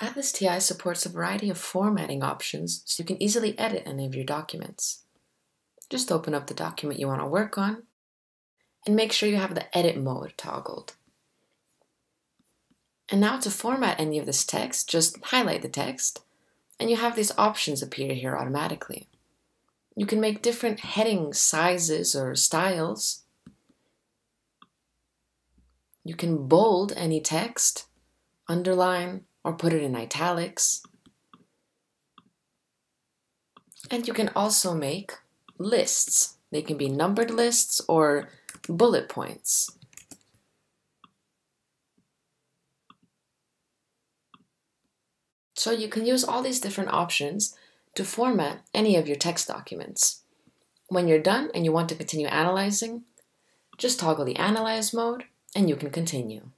ATLAS.ti supports a variety of formatting options so you can easily edit any of your documents. Just open up the document you want to work on and make sure you have the edit mode toggled. And now to format any of this text, just highlight the text and you have these options appear here automatically. You can make different heading sizes or styles. You can bold any text, underline, or put it in italics. And you can also make lists. They can be numbered lists or bullet points. So you can use all these different options to format any of your text documents. When you're done and you want to continue analyzing, just toggle the Analyze mode and you can continue.